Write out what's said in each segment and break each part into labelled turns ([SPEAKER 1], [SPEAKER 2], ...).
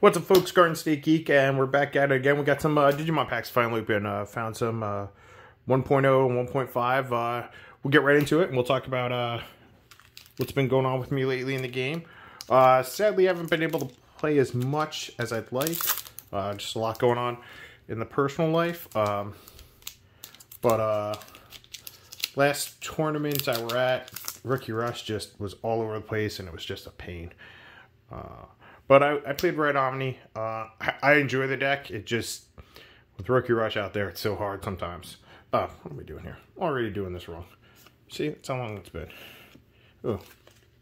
[SPEAKER 1] What's up, folks? Garden State Geek, and we're back at it again. We got some uh, Digimon packs finally been Uh, found some uh, 1.0 and 1.5. Uh, we'll get right into it, and we'll talk about uh, what's been going on with me lately in the game. Uh, sadly, I haven't been able to play as much as I'd like. Just a lot going on in the personal life. Um, but last tournament I were at, Rookie Rush just was all over the place, and it was just a pain. But I, I played Red Omni. Uh, I, I, enjoy the deck. It just, with Rookie Rush out there, it's so hard sometimes. Uh, what am I doing here? Already doing this wrong. See, that's how long it's been. Oh,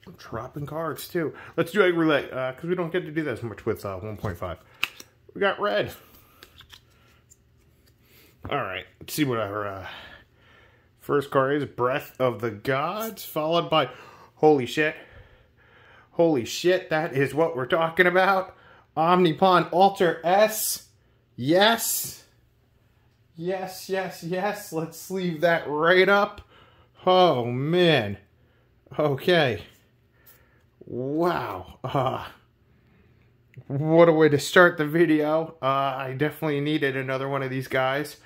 [SPEAKER 1] I'm dropping cards too. Let's do egg roulette, because uh, we don't get to do that as much with uh, 1.5. We got red. Alright, let's see what our uh, first card is. Breath of the Gods, followed by... Holy shit. Holy shit, that is what we're talking about. Omnimon Alter S. Yes. Yes, yes, yes. Let's leave that right up. Oh, man. Okay. Wow. Uh, what a way to start the video. Uh, I definitely needed another one of these guys.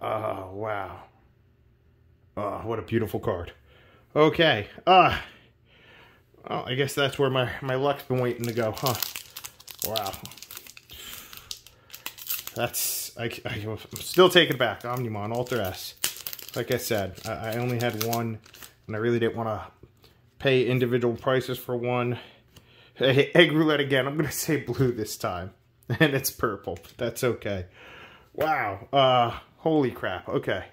[SPEAKER 1] Uh, wow. Uh, what a beautiful card. Okay. Uh, Oh, I guess that's where my, my luck's been waiting to go, huh? Wow. That's, I, I, am still taking it back. Omnimon, Alter S. Like I said, I, I only had one, and I really didn't want to pay individual prices for one. Hey, egg roulette again. I'm going to say blue this time. And it's purple. That's okay. Wow. Uh, holy crap. Okay.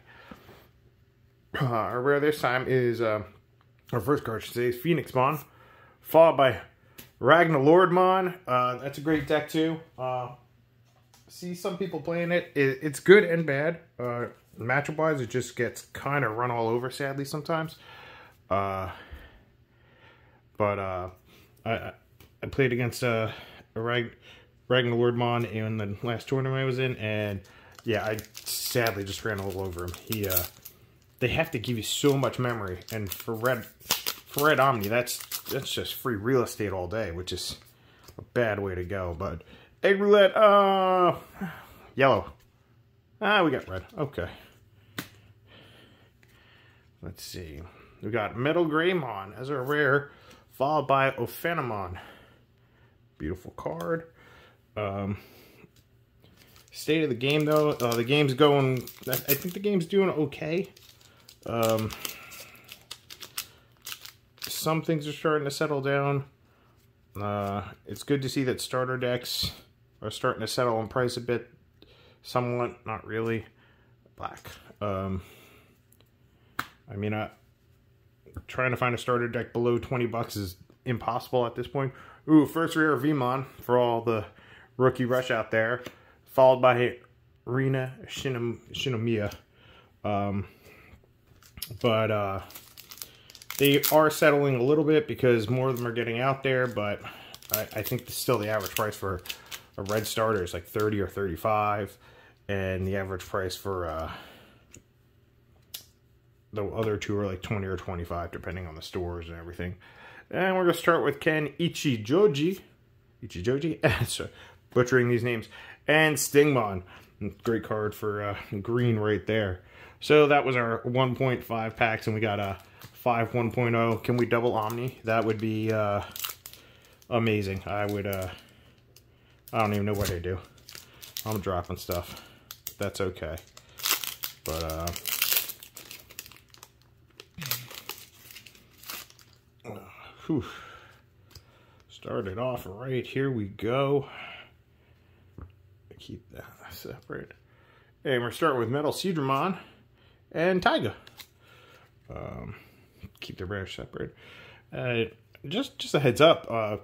[SPEAKER 1] Uh, our rare this time is, uh, our first card, today is Phoenixmon followed by Ragnaloardmon. Uh, that's a great deck too. Uh, see some people playing it. it it's good and bad. Uh, matchup wise, it just gets kind of run all over, sadly, sometimes. Uh, but uh, I, I played against uh, Rag, Ragnaloardmon in the last tournament I was in, and yeah, I sadly just ran all over him. He, uh, they have to give you so much memory, and for Red, for Red Omni, that's that's just free real estate all day, which is a bad way to go. But egg roulette, uh, yellow. Ah, we got red. Okay. Let's see. We got Metal Greymon as a rare, followed by Ophanimon. Beautiful card. Um, state of the game, though. Uh, the game's going... I think the game's doing okay. Um, some things are starting to settle down. Uh, it's good to see that starter decks are starting to settle in price a bit. Somewhat, not really. Black. Um, I mean, trying to find a starter deck below 20 bucks is impossible at this point. Ooh, first rare Veemon for all the rookie rush out there. Followed by Rina Shinom Shinomiya. Um, but, uh, they are settling a little bit because more of them are getting out there, but I, I think still the average price for a red starter is like 30 or 35, and the average price for uh, the other two are like 20 or 25, depending on the stores and everything. And we're going to start with Ken Ichijoji. Ichijoji? Butchering these names. And Stingmon. Great card for uh, green right there. So that was our 1.5 packs, and we got a 5 1.0. Can we double Omni? That would be uh, amazing. I would, uh, I don't even know what I do. I'm dropping stuff. That's okay. But, uh, whew. Started off right. Here we go. Keep that separate. And we're starting with Metal Seadramon and Taiga. Um, keep the rares separate. Uh, just just a heads up, uh,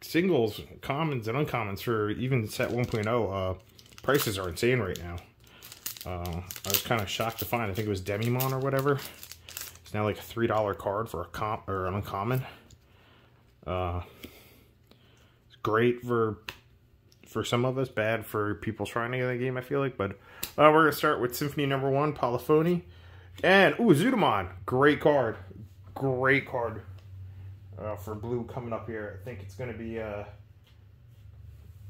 [SPEAKER 1] singles, commons, and uncommons for even set 1.0, uh, prices are insane right now. Uh, I was kind of shocked to find, I think it was Demimon or whatever. It's now like a $3 card for a comp or an uncommon. Uh, it's great for for some of us, bad for people trying to get the game, I feel like. But uh, we're to start with Symphony number one, Polyphony. And, ooh, Zudomon. Great card. Great card uh, for blue coming up here. I think it's going to be, uh,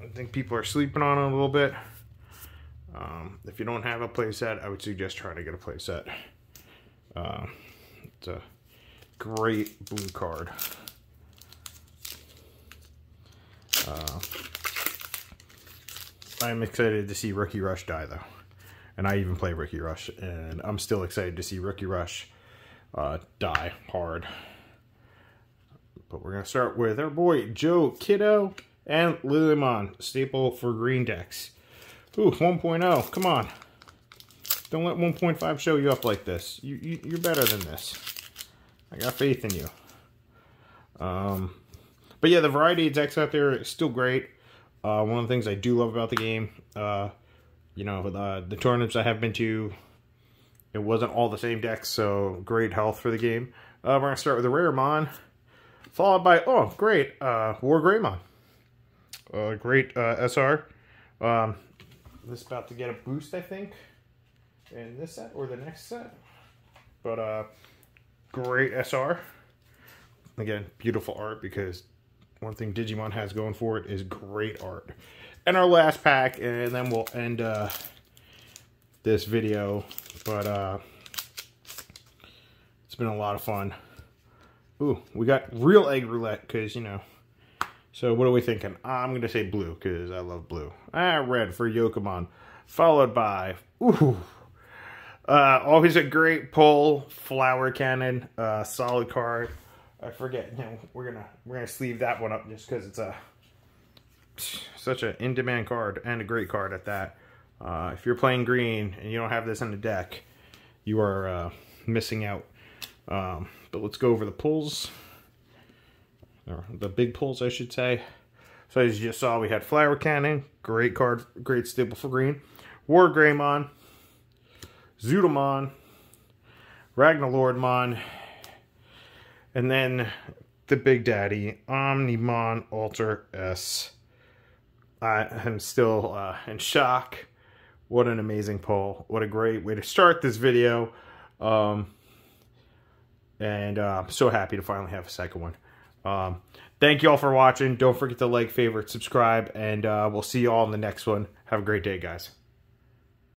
[SPEAKER 1] I think people are sleeping on it a little bit. Um, if you don't have a playset, I would suggest trying to get a playset. Uh, it's a great blue card. Uh, I'm excited to see Rookie Rush die, though. And I even play Rookie Rush, and I'm still excited to see Rookie Rush uh, die hard. But we're going to start with our boy Joe Kido and Lilymon, staple for green decks. Ooh, 1.0, come on. Don't let 1.5 show you up like this. You, you, you're better than this. I got faith in you. Um, but yeah, the variety of decks out there is still great. Uh, one of the things I do love about the game, uh, you know, the, the tournaments I have been to, it wasn't all the same decks, so great health for the game. Uh, we're going to start with the Raremon, followed by, oh, great, uh, War Greymon. Uh, great uh, SR. Um, this about to get a boost, I think, in this set or the next set. But uh, great SR. Again, beautiful art because one thing Digimon has going for it is great art. And our last pack, and then we'll end uh, this video. But uh, it's been a lot of fun. Ooh, we got real egg roulette because, you know, so what are we thinking? I'm going to say blue because I love blue. Ah, red for Yokomon. Followed by, ooh, uh, always a great pull, Flower Cannon, uh, solid card. I forget, you know, we're gonna we're gonna sleeve that one up just because it's a such an in-demand card and a great card at that. Uh, if you're playing green and you don't have this in the deck, you are uh, missing out. Um, but let's go over the pulls or the big pulls, I should say. So as you just saw, we had Flower Cannon, great card, great staple for green. War Greymon, Zudomon, Ragnaloardmon, and then the Big Daddy, Omnimon Alter S. I am still uh, in shock. What an amazing poll. What a great way to start this video. Um, and uh, I'm so happy to finally have a second one. Um, thank you all for watching. Don't forget to like, favorite, subscribe, and uh, we'll see you all in the next one. Have a great day, guys.